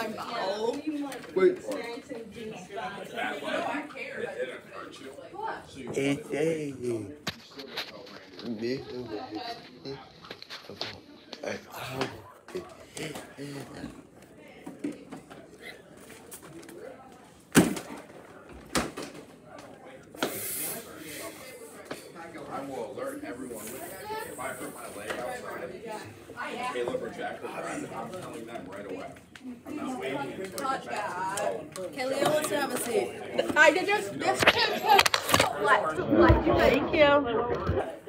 my mouth. Wait. Hey, hey. Me. Hey, ow. I will alert everyone. If I hurt my leg outside, Caleb or Jack are driving, I'm telling them right away. I'm not waiting until you get back. Kelly wants to have a seat. I did just. Thank you.